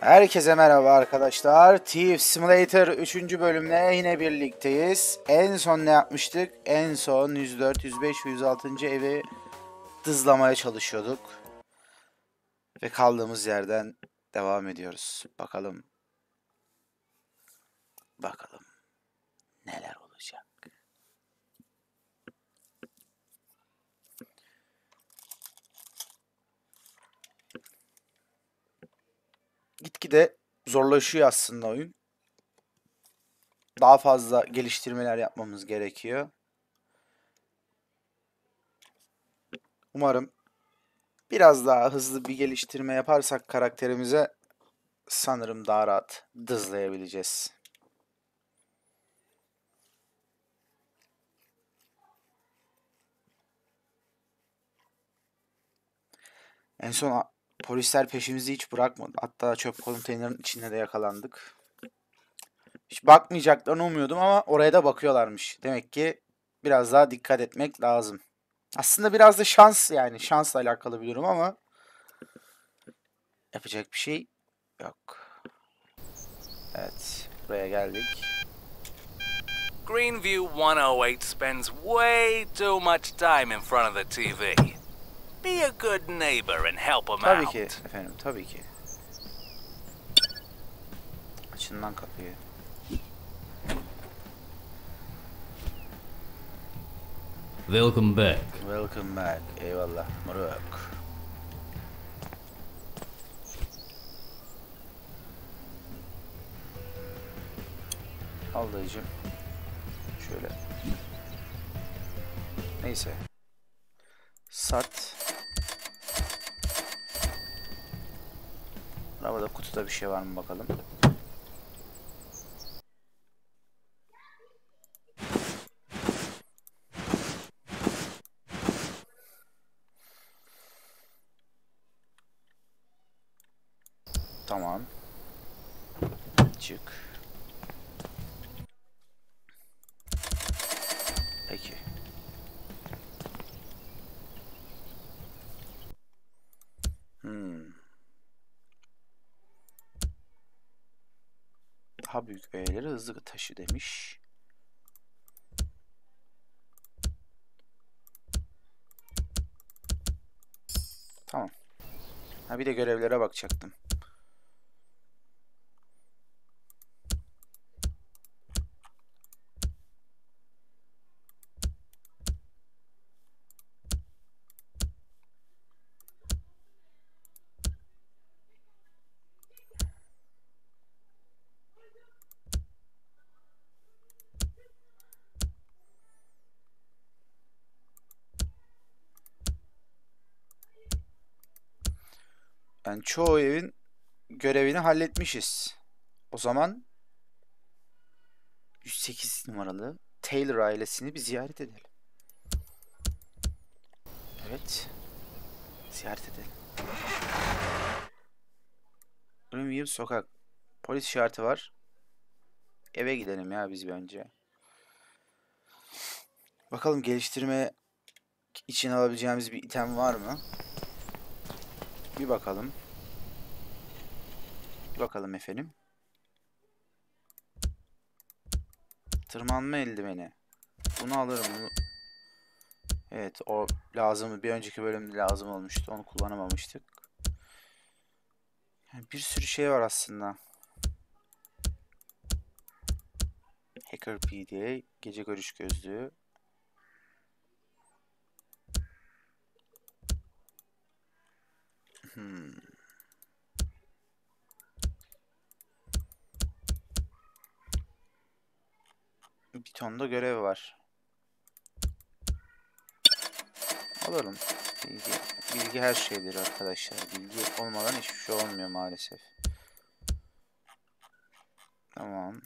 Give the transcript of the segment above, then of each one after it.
Herkese merhaba arkadaşlar. Thief Simulator 3. bölümle yine birlikteyiz. En son ne yapmıştık? En son 104, 105, 106. evi dızlamaya çalışıyorduk. Ve kaldığımız yerden devam ediyoruz. Bakalım. Bakalım. Neler olacak. Gitgide zorlaşıyor aslında oyun. Daha fazla geliştirmeler yapmamız gerekiyor. Umarım biraz daha hızlı bir geliştirme yaparsak karakterimize sanırım daha rahat dızlayabileceğiz. En son polisler peşimizi hiç bırakmadı. Hatta çöp konteynerin içinde de yakalandık. Hiç bakmayacaklarını umuyordum ama oraya da bakıyorlarmış. Demek ki biraz daha dikkat etmek lazım. Aslında biraz da şans yani şansla alakalı bir durum ama yapacak bir şey yok. Evet, buraya geldik. Greenview 108 spends way too much time in front of the TV. Be a good neighbor and help him Tabii out. ki efendim, tabii ki. Açın lan kapıyı. Welcome back. Welcome back. Eyvallah. Moruk. Al dayıcım. Şöyle. Neyse. Sat. Arabada kutuda bir şey var mı bakalım. Tamam. Çık. Peki. Hmm. Daha büyük öğeleri hızlı taşı demiş. Tamam. Ha bir de görevlere bakacaktım. Yani çoğu evin görevini halletmişiz. O zaman 108 numaralı Taylor ailesini bir ziyaret edelim. Evet. Ziyaret edelim. Greenview sokak. Polis işareti var. Eve gidelim ya biz bir önce. Bakalım geliştirme için alabileceğimiz bir item var mı? Bir bakalım. Bir bakalım efendim. Tırmanma eldiveni. Bunu alırım. Bunu... Evet o lazım. Bir önceki bölümde lazım olmuştu. Onu kullanamamıştık. Yani bir sürü şey var aslında. Hacker PDA, gece görüş gözlüğü. Hmm. Bir ton da görev var. Alırım. Bilgi, bilgi her şeydir arkadaşlar. Bilgi olmadan hiçbir şey olmuyor maalesef. Tamam.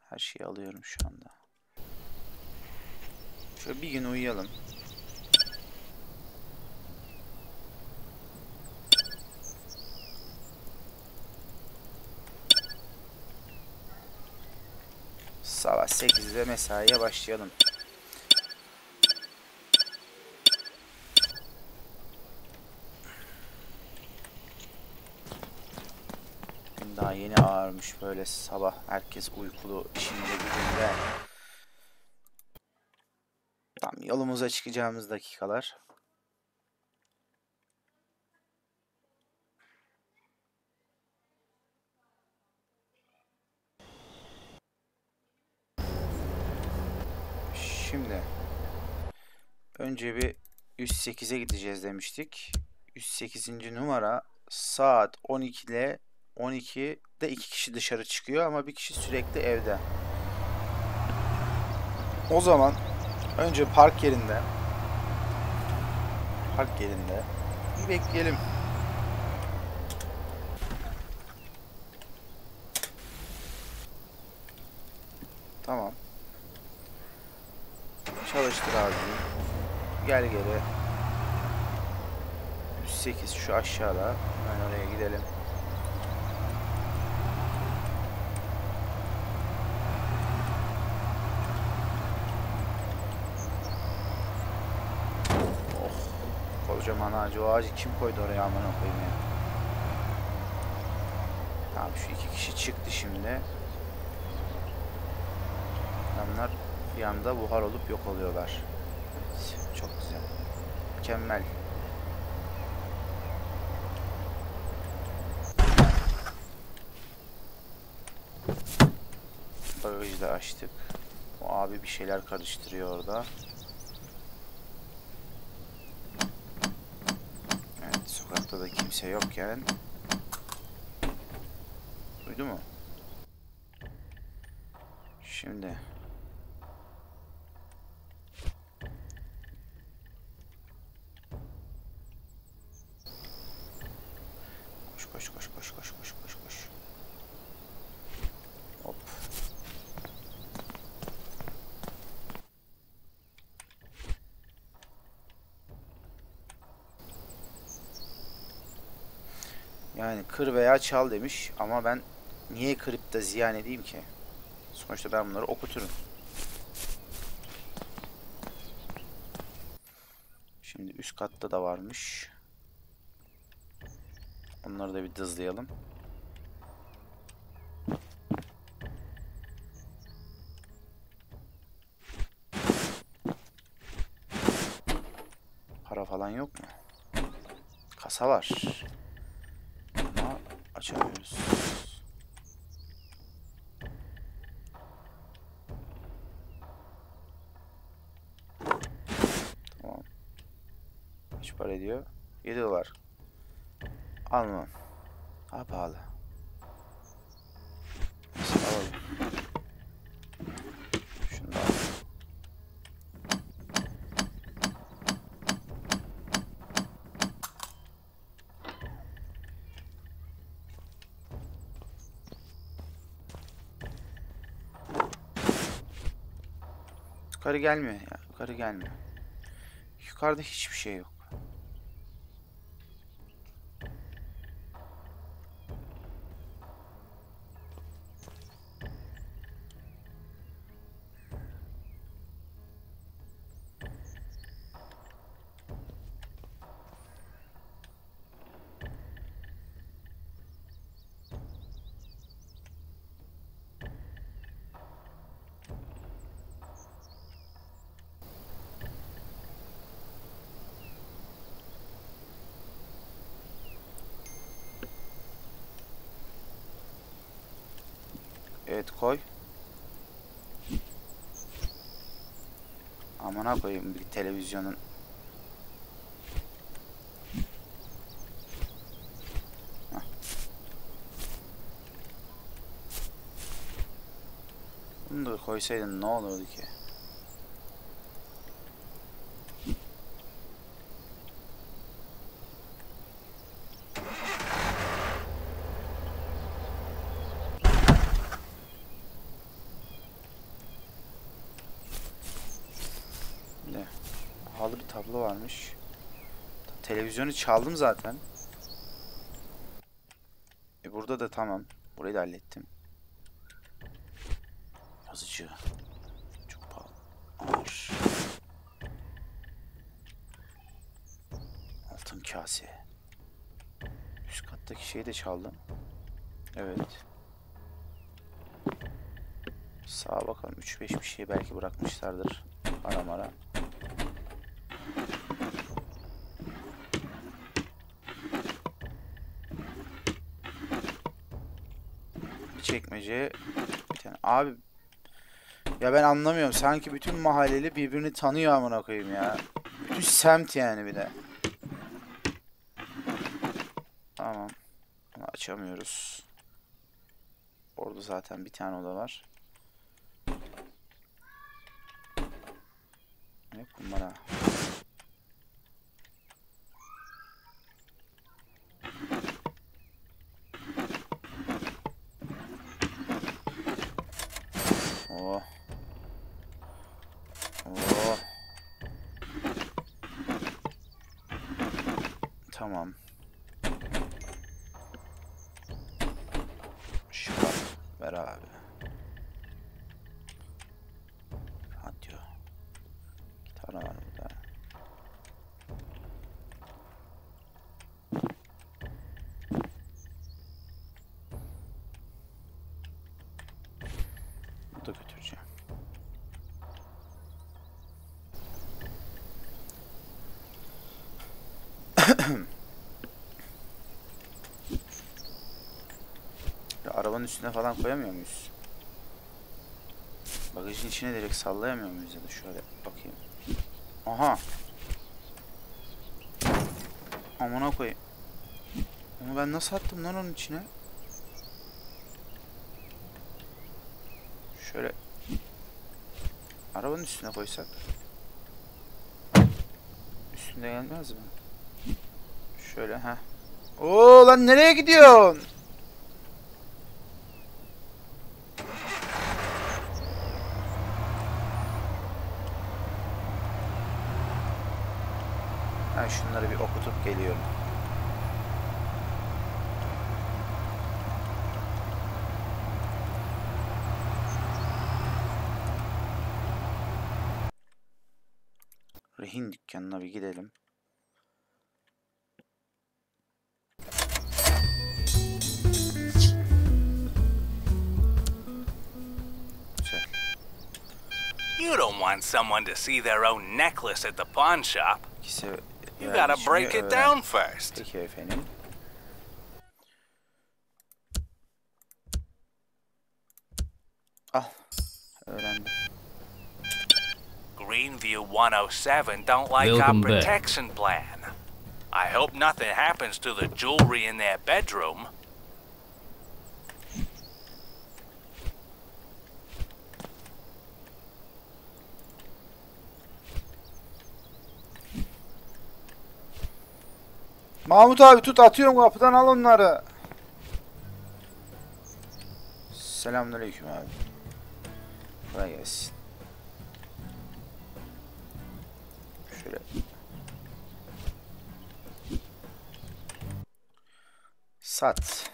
Her şeyi alıyorum şu anda. Şöyle bir gün uyuyalım. Sabah 8'de mesaiye başlayalım. Gün daha yeni ağarmış böyle sabah. Herkes uykulu işinde gücünde. Tam yolumuza çıkacağımız dakikalar. Şimdi önce bir 108'e gideceğiz demiştik. 108. numara saat 12 ile 12'de iki kişi dışarı çıkıyor ama bir kişi sürekli evde. O zaman önce park yerinde park yerinde bir bekleyelim. Tamam. Çalıştır abi. Gel geri. 108 şu aşağıda. Hemen oraya gidelim. Oh. Kocaman ağacı. O ağacı kim koydu oraya amına koyayım ya. Tamam şu iki kişi çıktı şimdi. Adamlar bir anda buhar olup yok oluyorlar. Çok güzel. Mükemmel. Bagajı da açtık. O abi bir şeyler karıştırıyor orada. Evet, sokakta da kimse yokken. Duydu mu? Şimdi Koş koş koş koş koş koş koş koş. Hop. Yani kır veya çal demiş ama ben niye kırıp da ziyan edeyim ki? Sonuçta ben bunları okuturum. Şimdi üst katta da varmış. Onları da bir dızlayalım. Para falan yok mu? Kasa var. Ama açamıyoruz. Tamam. Kaç para ediyor? 7 dolar. Almam. Daha pahalı. Neyse. Yukarı gelmiyor ya. Yukarı gelmiyor. Yukarıda hiçbir şey yok. Evet koy. Amına koyayım bir televizyonun. Hah. Bunu da koysaydın ne olurdu ki? Ne? Pahalı bir tablo varmış. Televizyonu çaldım zaten. E burada da tamam. Burayı da hallettim. Yazıcı. Çok pahalı. Ağır. Altın kase. Üst kattaki şeyi de çaldım. Evet. Sağa bakalım. 3-5 bir şey belki bırakmışlardır. Ara mara. Bir çekmece. Bir tane. Abi. Ya ben anlamıyorum. Sanki bütün mahalleli birbirini tanıyor amına koyayım ya. Bütün semt yani bir de. Tamam. Bunu açamıyoruz. Orada zaten bir tane oda var. Ne kumbara? Oh. Oh. Tamam. Şıkar. Ver abi. Radyo. Gitar var burada. Bunu da götüreceğim. Ya arabanın üstüne falan koyamıyor muyuz? Bagajın içine direkt sallayamıyor muyuz ya da şöyle bakayım. Aha. Amına koyayım. Onu ben nasıl attım lan onun içine? Şöyle. Arabanın üstüne koysak. Üstünde gelmez mi? Şöyle ha. Oo lan nereye gidiyorsun? Dükkanına bir gidelim. You don't want someone to see their own necklace at the pawn shop. You gotta break it down first. Peki efendim. Greenview 107 don't like our Welcome back. protection plan. I hope nothing happens to the jewelry in their bedroom. Mahmut abi tut atıyorum kapıdan al onları. Selamünaleyküm abi. Kolay gelsin. Şöyle. Sat.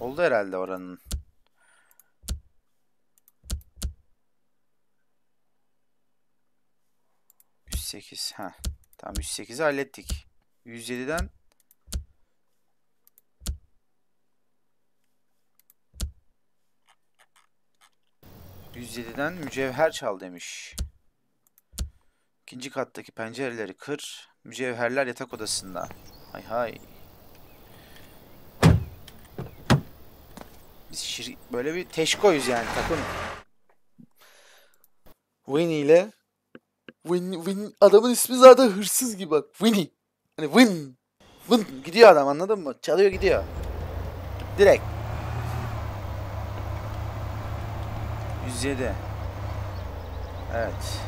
Oldu herhalde oranın. %8 ha. Tamam 108'i hallettik. 107'den ...107'den mücevher çal demiş. İkinci kattaki pencereleri kır. Mücevherler yatak odasında. Hay hay. Biz şir- böyle bir teşkoyuz yani takım. Winnie ile Win, Win adamın ismi zaten hırsız gibi bak. Winnie. Hani Win. Win gidiyor adam anladın mı? Çalıyor gidiyor. Direkt. 107. Evet.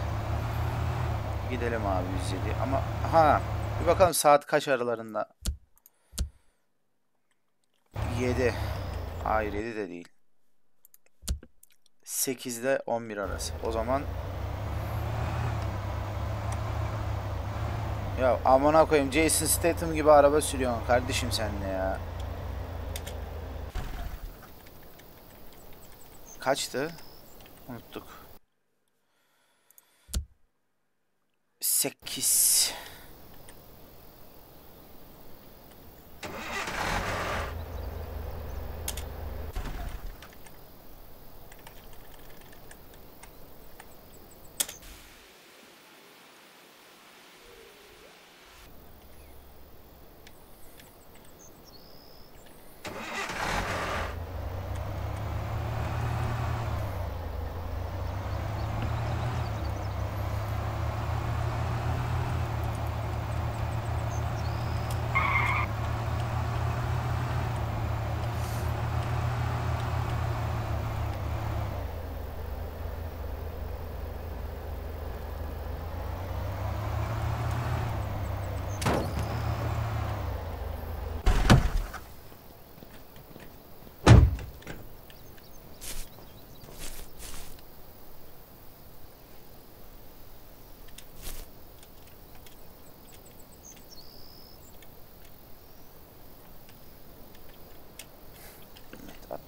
Gidelim abi 107. Ama ha bir bakalım saat kaç aralarında. 7. Hayır 7 de değil. 8 ile 11 arası. O zaman Ya amına koyayım Jason Statham gibi araba sürüyorsun kardeşim sen ya. Kaçtı? Unuttuk. 8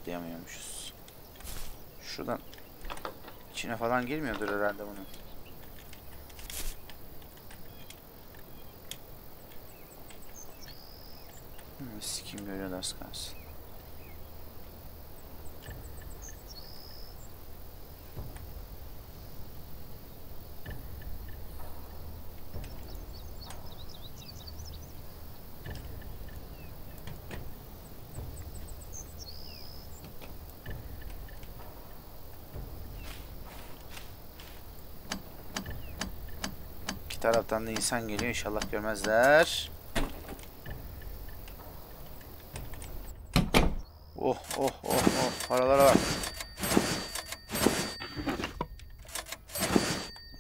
atlayamıyormuşuz. Şuradan içine falan girmiyordur herhalde bunun. Hmm, Sikim görüyor da az kalsın. Taraftan da insan geliyor. İnşallah görmezler. Oh oh oh oh paralara bak.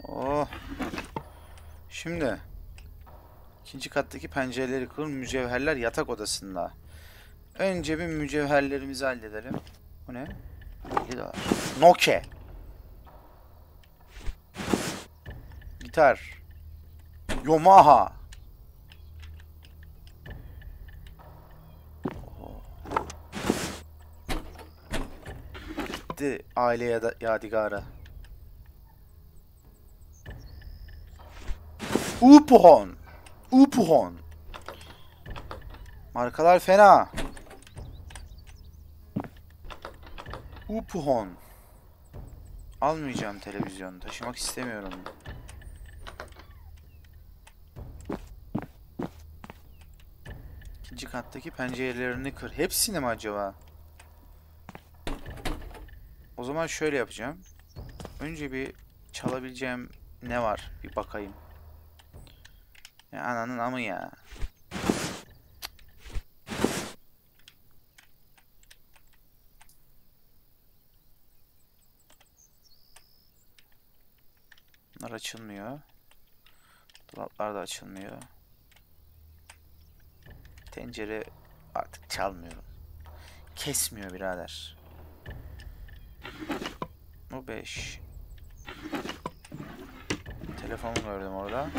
Oh. Şimdi ikinci kattaki pencereleri kırın mücevherler yatak odasında. Önce bir mücevherlerimizi halledelim. Bu ne? 50 dolar. Nokia. Gitar. Yamaha. Gitti aile ya da yadigarı. Upuhon. Upuhon. Markalar fena. Upuhon. Almayacağım televizyon. Taşımak istemiyorum. İkinci kattaki pencerelerini kır. Hepsini mi acaba? O zaman şöyle yapacağım. Önce bir çalabileceğim ne var bir bakayım. Ya ananın amı ya. Bunlar açılmıyor. Dolaplar da açılmıyor. Tencere artık çalmıyorum. Kesmiyor birader. Bu 5. Telefonu gördüm orada.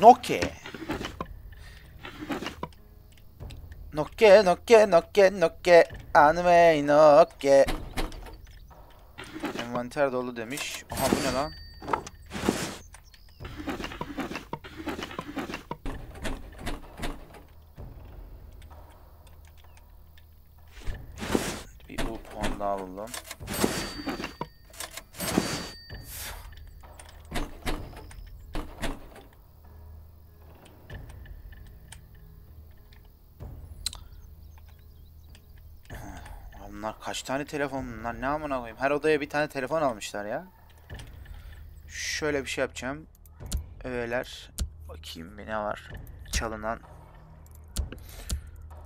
Nokia. Nokia, Nokia, Nokia, Nokia. Anime Nokia. Envanter dolu demiş. Aha bu ne lan? Bir puan daha. Ya Bunlar kaç tane telefon bunlar ne amına koyayım. Her odaya bir tane telefon almışlar ya. Şöyle bir şey yapacağım. Öğeler. Bakayım bir ne var. Çalınan.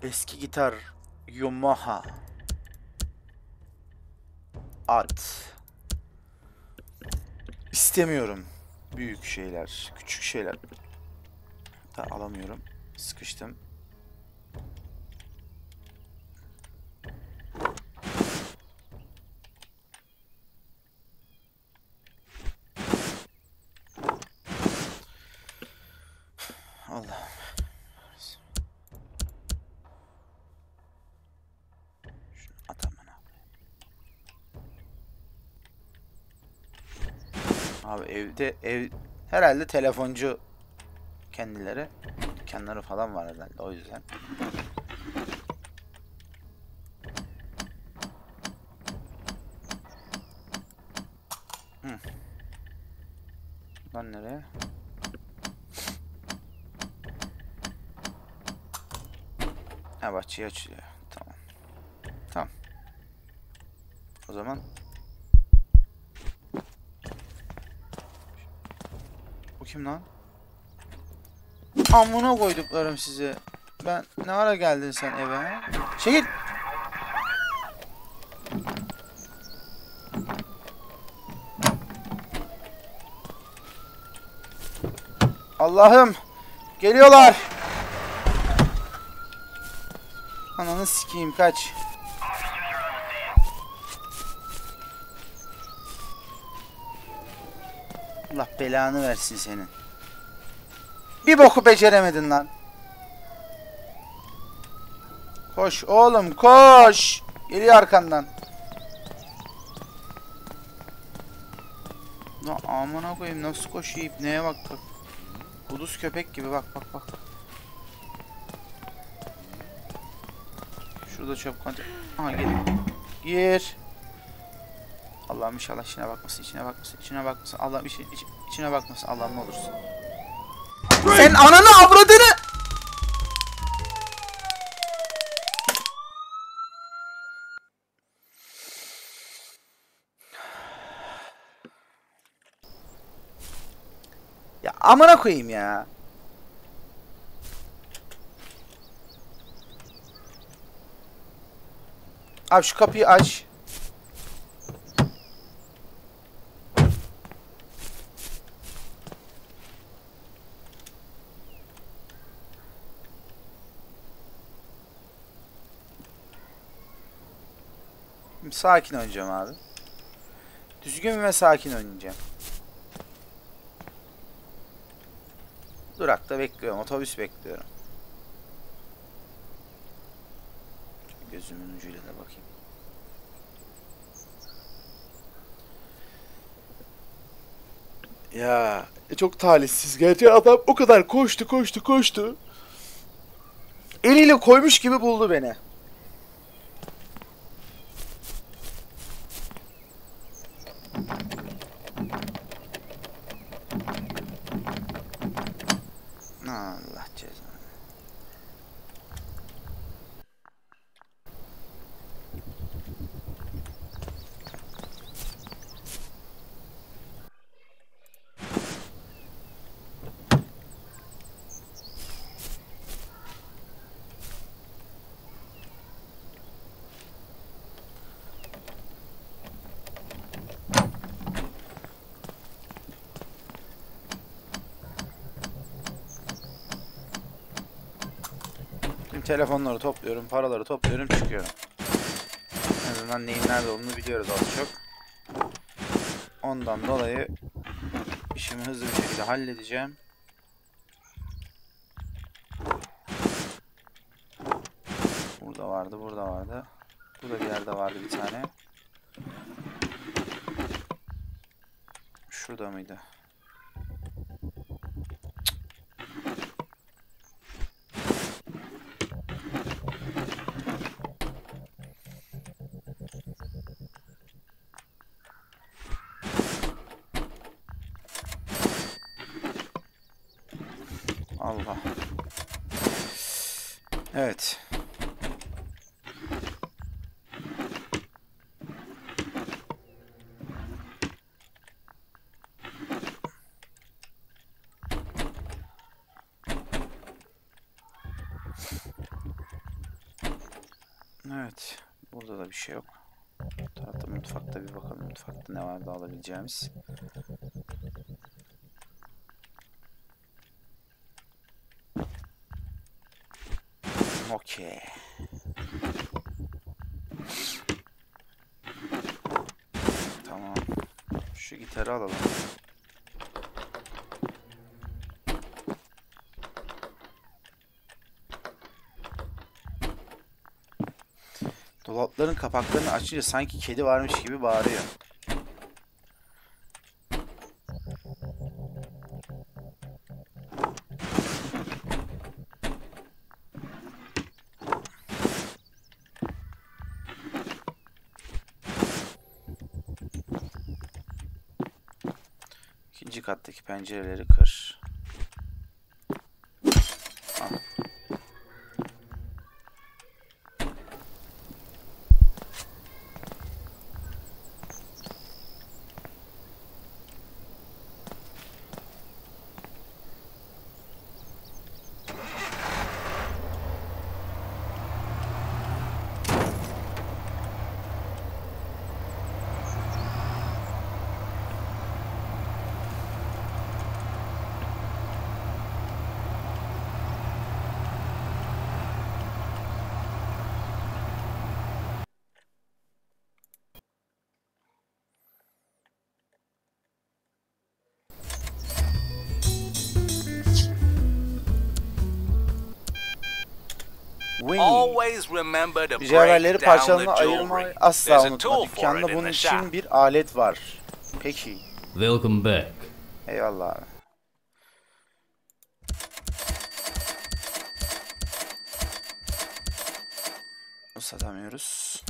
Eski gitar. Yamaha. Art. İstemiyorum. Büyük şeyler. Küçük şeyler. Da alamıyorum. Sıkıştım. Allah. Şunu at amına. Evde ev herhalde telefoncu kendileri dükkanları falan var herhalde o yüzden. Hı. Lan nereye? Ha bahçeye açılıyor. Tamam. Tamam. O zaman Bu kim lan? Amına koyduklarım sizi. Ben ne ara geldin sen eve ha? Allah'ım geliyorlar. Ananı sikeyim kaç. Allah belanı versin senin. Bir boku beceremedin lan. Koş oğlum koş. Geliyor arkandan. La amına koyayım nasıl koşuyor neye bak bak. Kuduz köpek gibi bak bak bak. Şurada çöp konteyner. Aha gir. Gir. Allah'ım inşallah içine bakmasın, içine bakmasın, içine bakmasın. Allah'ım içi, içi- içine bakmasın. Allah'ım ne olursun. Sen ananı avradını! Ya amına koyayım ya. Abi şu kapıyı aç. Sakin oynayacağım abi. Düzgün ve sakin oynayacağım. Durakta bekliyorum. Otobüs bekliyorum. Gözümün ucuyla da bakayım. Ya e, çok talihsiz. Gerçi adam o kadar koştu koştu koştu. Eliyle koymuş gibi buldu beni. Allah cezanı. Şimdi telefonları topluyorum, paraları topluyorum, çıkıyorum. En azından neyin nerede olduğunu biliyoruz az çok. Ondan dolayı işimi hızlı bir şekilde halledeceğim. Burada vardı, burada vardı. Burada bir yerde vardı bir tane. Şurada mıydı? Allah. Evet. Evet. Burada da bir şey yok. Tarafta mutfakta bir bakalım. Mutfakta ne vardı alabileceğimiz. Okey. Tamam. Şu gitarı alalım. Dolapların kapaklarını açınca sanki kedi varmış gibi bağırıyor. İkinci kattaki pencereleri kır. Mücevherleri break down the parçalarına jewelry. asla There's a unutma. tool for Dükkanda it in bunun the için shop. bir alet var. Peki. Welcome back. Eyvallah abi. Satamıyoruz.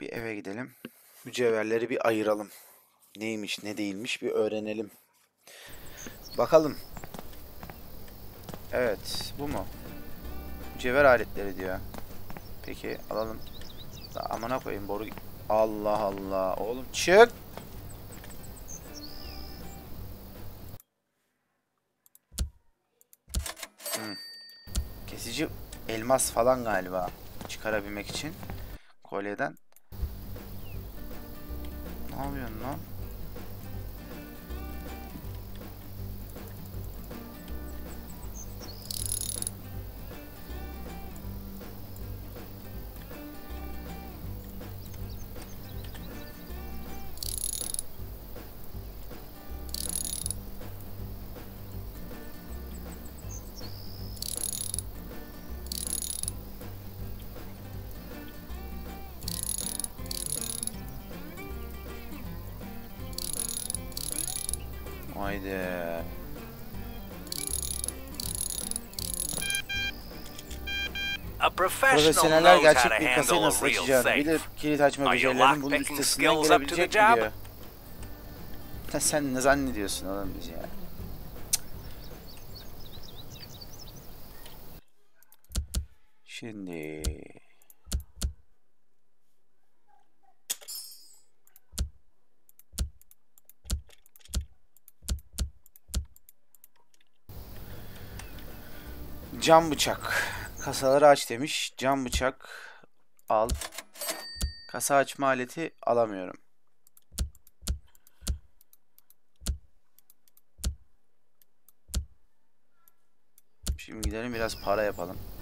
Bir eve gidelim. Mücevherleri bir ayıralım. Neymiş ne değilmiş bir öğrenelim. Bakalım. Evet bu mu? Mücevher aletleri diyor. Peki alalım. Da amına koyayım boru. Allah Allah. Oğlum çık. Hmm. Kesici elmas falan galiba. Çıkarabilmek için. Kolyeden. Ne yapıyorsun lan? Profesyoneller gerçek bir kasayı nasıl açacağını bilir. Kilit açma becerilerinin bunun üstesinden gelebilecek mi diyor. Ya sen ne zannediyorsun oğlum bizi ya? Şimdi Cam bıçak. Kasaları aç demiş. Cam bıçak al. Kasa açma aleti alamıyorum. Şimdi gidelim biraz para yapalım.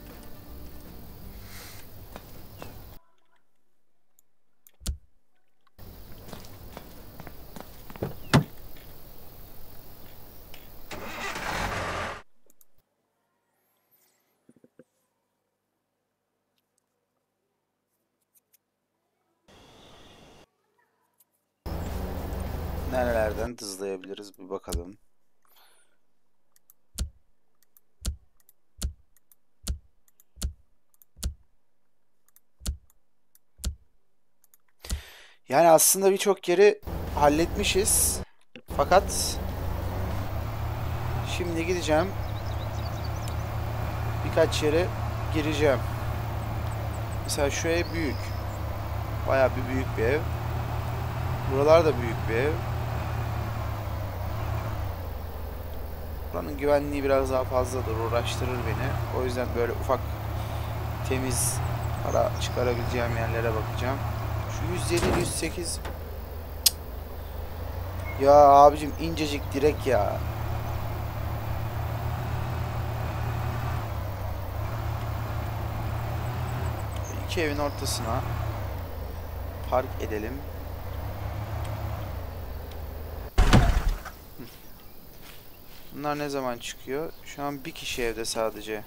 Bir bakalım. Yani aslında birçok yeri halletmişiz. Fakat şimdi gideceğim. Birkaç yere gireceğim. Mesela şu ev büyük. Bayağı bir büyük bir ev. Buralar da büyük bir ev. Buranın güvenliği biraz daha fazladır, uğraştırır beni. O yüzden böyle ufak temiz para çıkarabileceğim yerlere bakacağım. Şu 107 108 Cık. Ya abicim incecik direk ya. İki evin ortasına park edelim. Bunlar ne zaman çıkıyor? Şu an bir kişi evde sadece.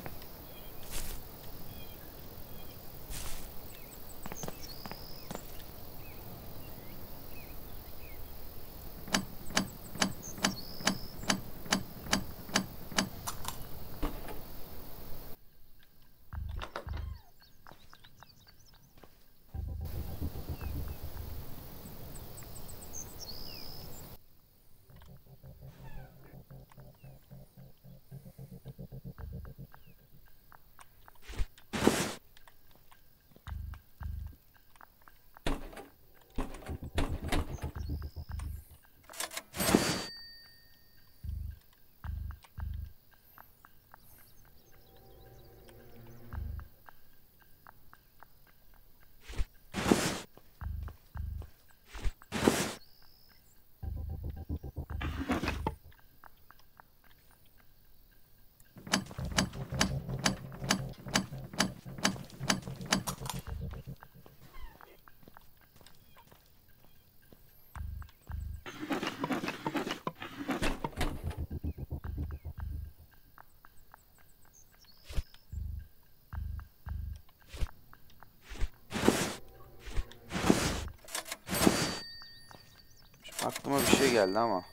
Aklıma bir şey geldi ama.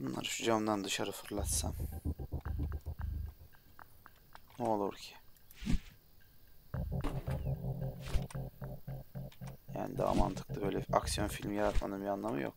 Bunları şu camdan dışarı fırlatsam. Ne olur ki? Yani daha mantıklı böyle aksiyon filmi yaratmanın bir anlamı yok.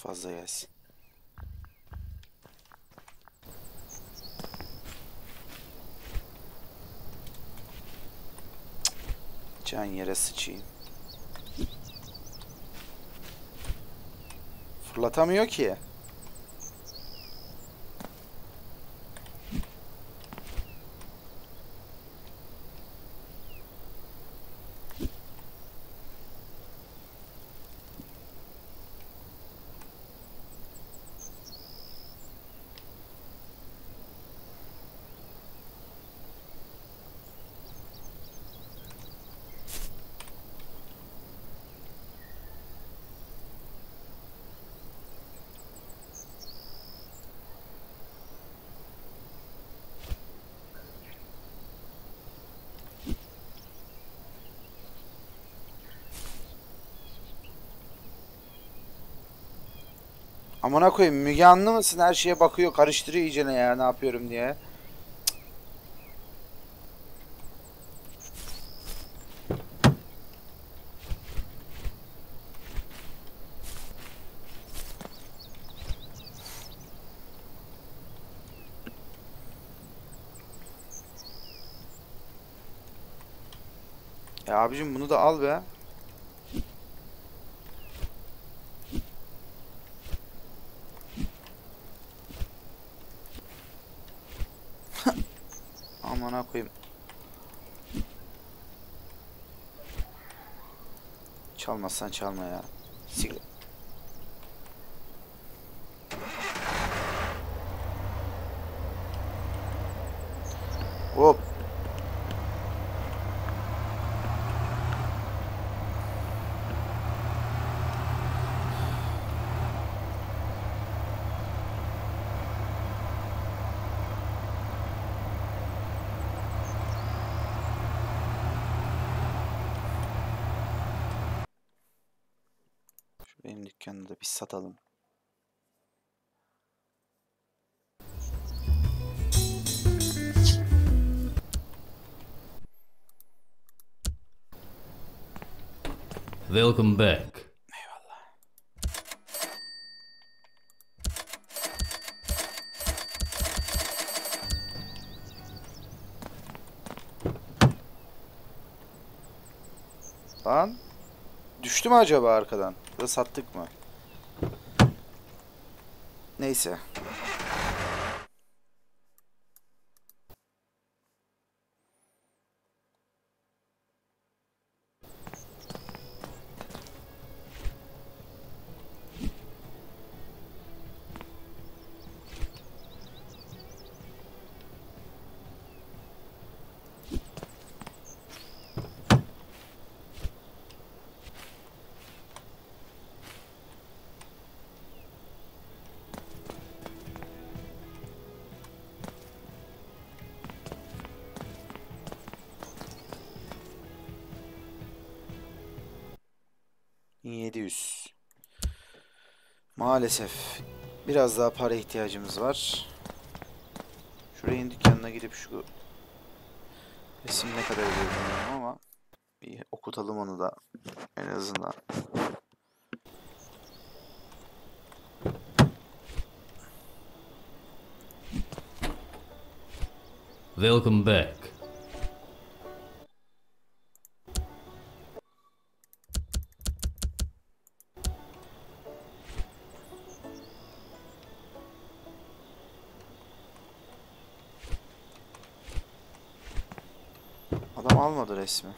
Fazla gelsin. Can yere sıçayım. Fırlatamıyor ki. Amına koyayım Müge Anlı mısın? Her şeye bakıyor, karıştırıyor iyicene ya ne yapıyorum diye. Ya abicim bunu da al be. Amına koyayım. Çalmazsan çalma ya. Sigara. Hop. Şu benim dükkanı da bir satalım. Welcome back. Lan. Düştü mü acaba arkadan? Ya sattık mı? Neyse. Maalesef. Biraz daha para ihtiyacımız var. Şurayın dükkanına gidip şu... Resim ne kadar ediyor ama... Bir okutalım onu da. En azından. Welcome back. Resmi.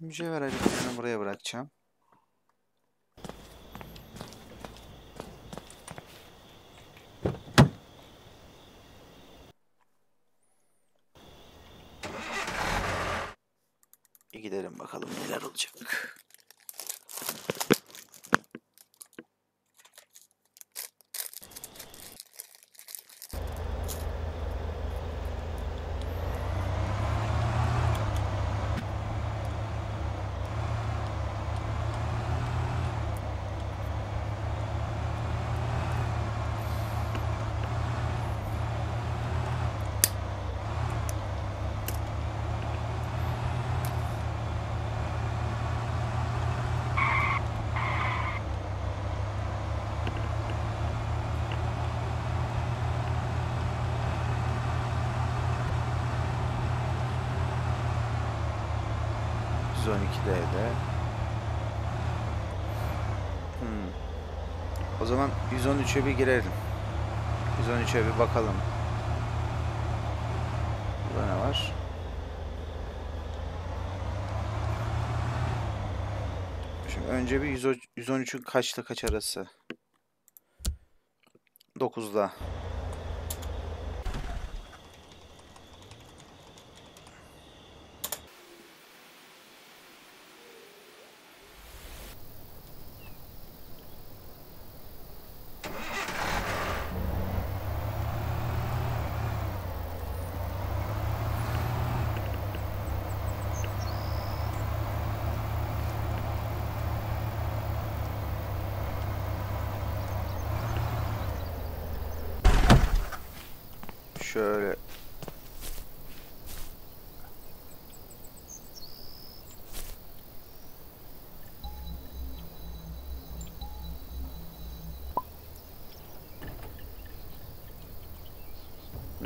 Mücevher aletlerini buraya bırakacağım. Bir gidelim bakalım neler olacak. D'de. Hmm. O zaman 113'e bir girelim. 113'e bir bakalım. Burada ne var? Şimdi önce bir 113'ün kaçta kaç arası? 9'da. Şöyle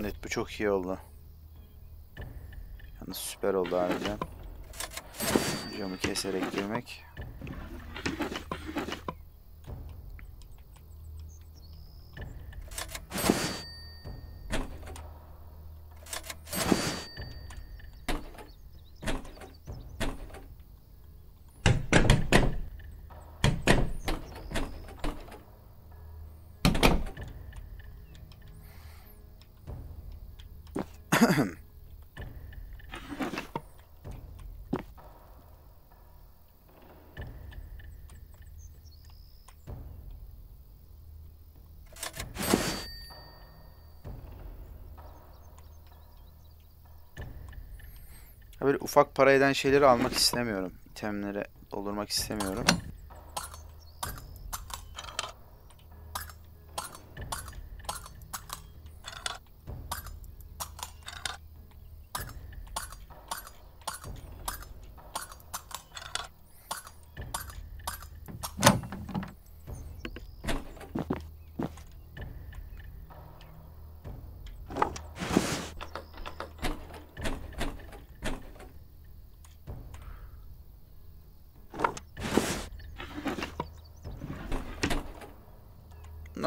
Evet bu çok iyi oldu. Yalnız süper oldu harbiden. Camı keserek girmek. Ya Böyle ufak para eden şeyleri almak istemiyorum. İtemleri doldurmak istemiyorum.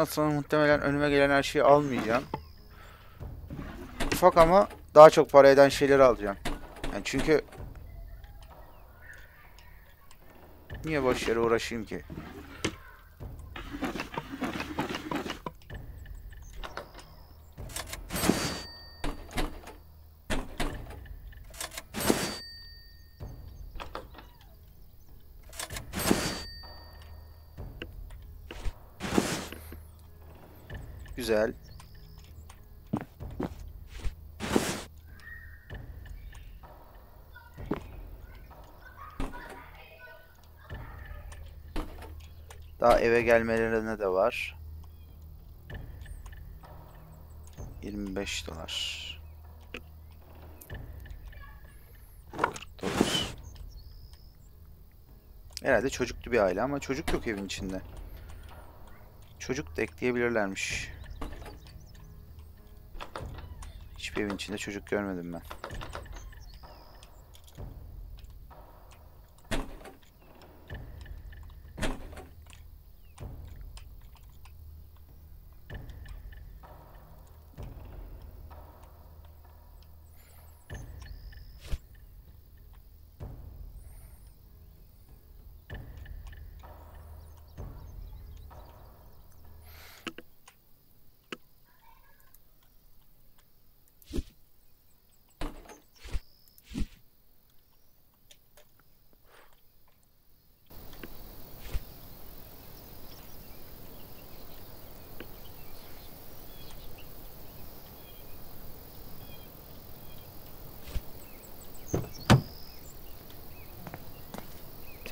Sonra muhtemelen önüme gelen her şeyi almayacağım. Ufak ama daha çok para eden şeyleri alacağım. Yani çünkü niye boş yere uğraşayım ki? Güzel. Daha eve gelmelerine de var. 25 dolar. 40 dolar. Herhalde çocuklu bir aile ama çocuk yok evin içinde. Çocuk da ekleyebilirlermiş. Hiçbir evin içinde çocuk görmedim ben.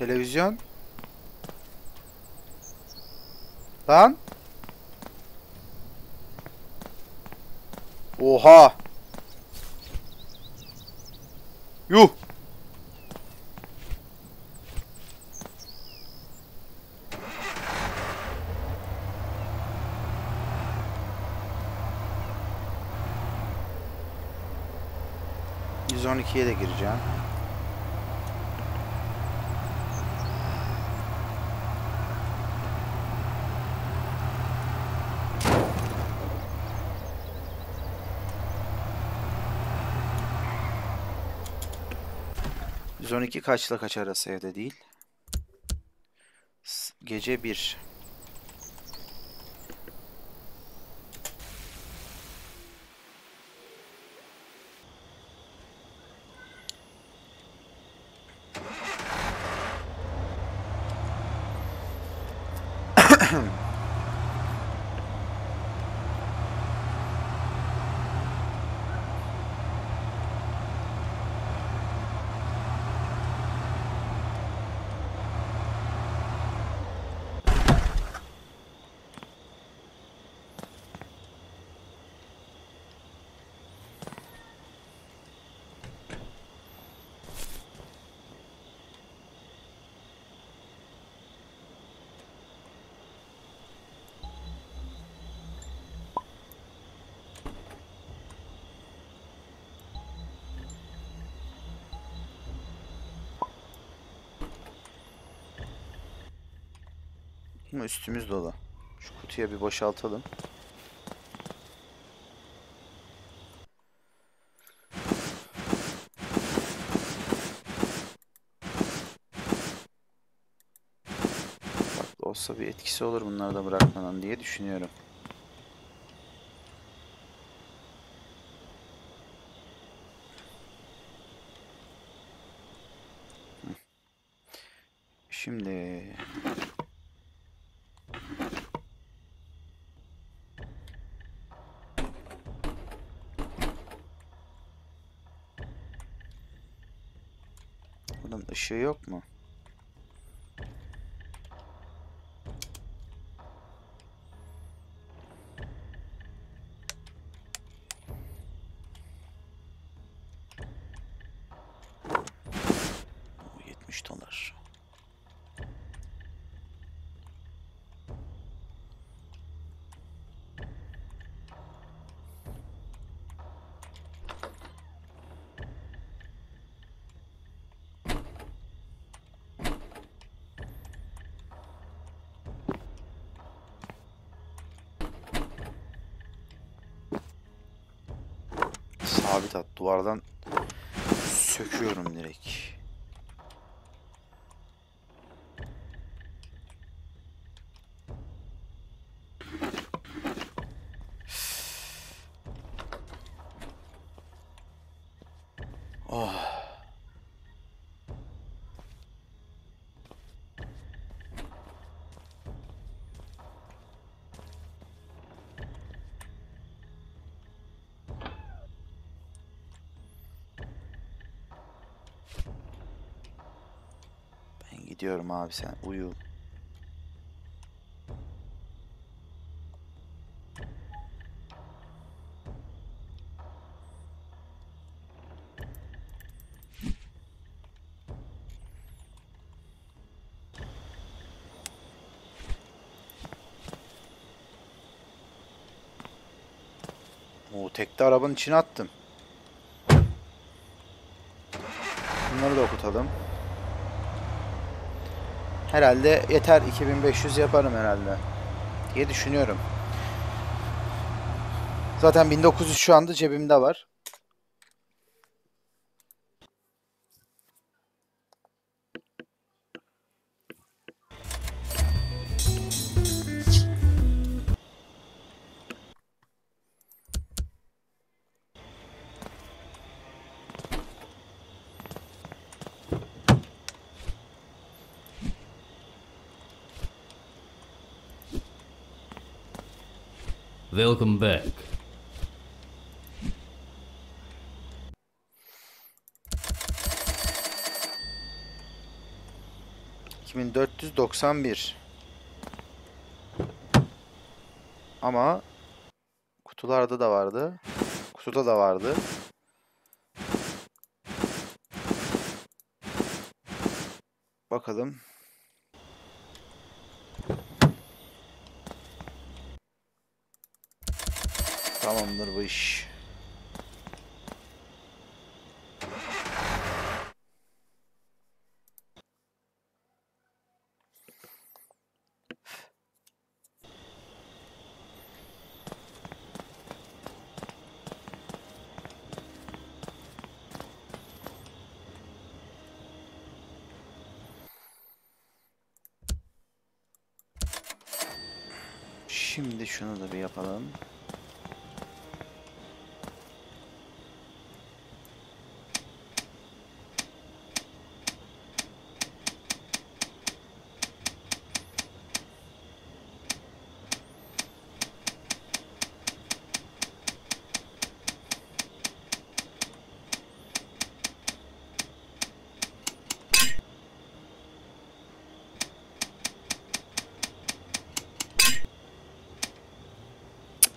Televizyon. Lan. Oha. Yuh. %12'ye de gireceğim. %12 kaçla kaç arası evde değil? Gece 1. Ama üstümüz dolu. Şu kutuya bir boşaltalım. Farklı olsa bir etkisi olur bunları da bırakmadan diye düşünüyorum. Hı. Şimdi Işığı yok mu? Oo, 70 dolar. Sabit at. Duvardan söküyorum direkt. diyorum abi sen uyu. O tekte arabanın içine attım. Bunları da okutalım. Herhalde yeter 2500 yaparım herhalde. Diye düşünüyorum. Zaten 1900 şu anda cebimde var. Welcome back. ...2491. Ama... ...kutularda da vardı. Kutuda da vardı. Bakalım. Tamamdır bu iş. Şimdi şunu da bir yapalım.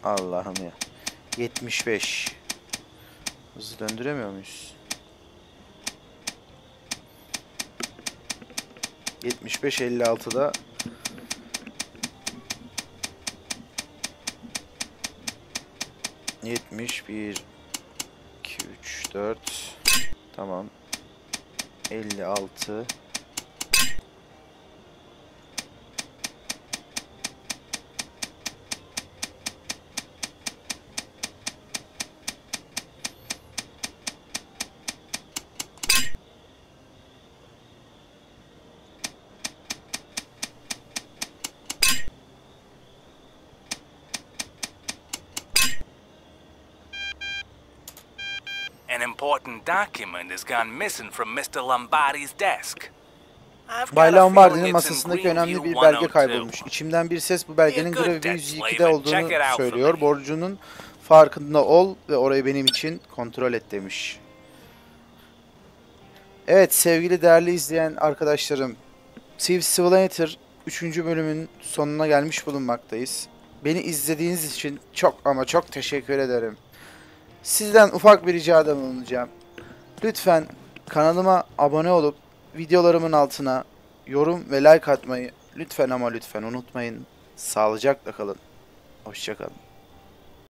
Allah'ım ya. 75. Hızlı döndüremiyor muyuz? 75 56'da Yetmiş bir, iki, üç, dört. Tamam. Elli altı. An important document has gone missing from Mr. Lombardi's desk. Bay Lombardi'nin masasındaki önemli bir belge 102. kaybolmuş. İçimden bir ses bu belgenin grevi debt 102'de slave and olduğunu söylüyor. Borcunun farkında ol ve orayı benim için kontrol et demiş. Evet sevgili değerli izleyen arkadaşlarım. Civ Simulator 3. bölümün sonuna gelmiş bulunmaktayız. Beni izlediğiniz için çok ama çok teşekkür ederim. Sizden ufak bir ricada bulunacağım. Lütfen kanalıma abone olup videolarımın altına yorum ve like atmayı lütfen ama lütfen unutmayın. Sağlıcakla kalın. Hoşçakalın.